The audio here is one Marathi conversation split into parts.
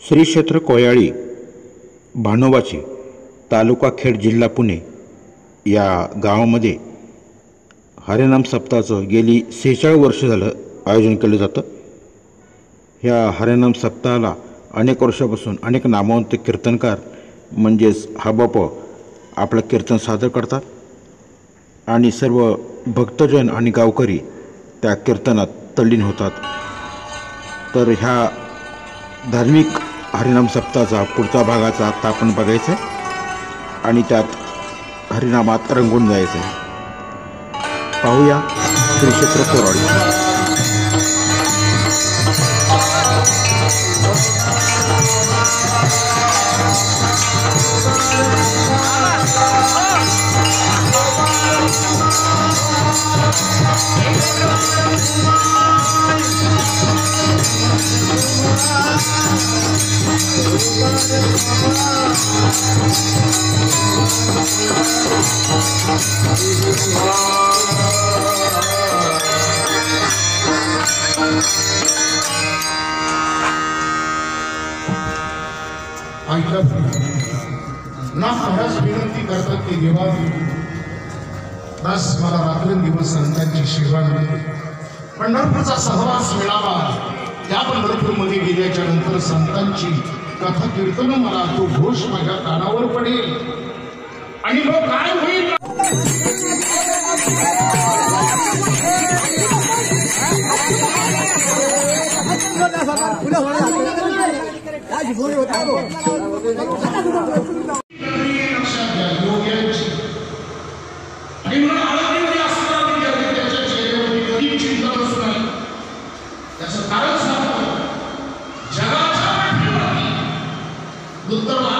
श्री क्षेत्र कोयाळी भानोबाची तालुका खेड जिल्हा पुणे या गावामध्ये हरिनाम सप्ताहाचं गेली सेहेचाळीस वर्ष झालं आयोजन केलं जातं. ह्या हरिनाम सप्ताहाला अनेक वर्षापासून अनेक नामवंत कीर्तनकार म्हणजेच हा आपलं कीर्तन सादर करतात आणि सर्व भक्तजन आणि गावकरी त्या कीर्तनात तल्लीन होतात. तर ह्या धार्मिक हरिनाम सप्ताचा पुढचा भागाचा आत्ता आपण बघायचा आहे आणि त्यात हरिनामात रंगून जायचं आहे पाहूया श्री क्षेत्र कोराडी Oh! ना खरंच विनंती करतात की देवा बस मला रात्रंदिवस संतांची सेवा मिळते पंढरपूरचा सहवास मिळावा. त्या पंढरपूरमध्ये गेल्याच्यानंतर संतांची कथा कीर्तन मला तो घोष माझ्या कानावर पडेल. आणि मग काय होईल? त्याचं कारण do tá Lá.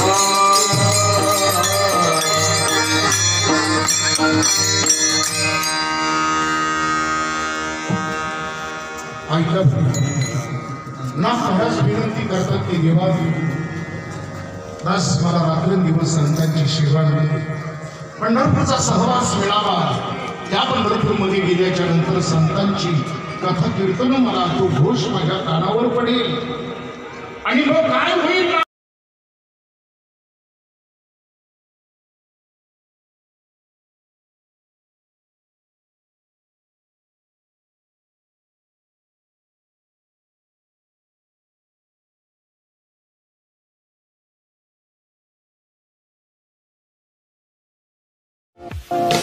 Oh, ऐकत ना खरंच विनंती करतात की देवा बस मला रात्रंदिवस संतांची सेवा मिळते पंढरपूरचा सहवास मिळावा. त्या पंढरपूरमध्ये गेल्याच्यानंतर संतांची कथा कीर्तन मला तो घोष माझ्या कानावर पडेल. आणि मग काय होईल? Thank.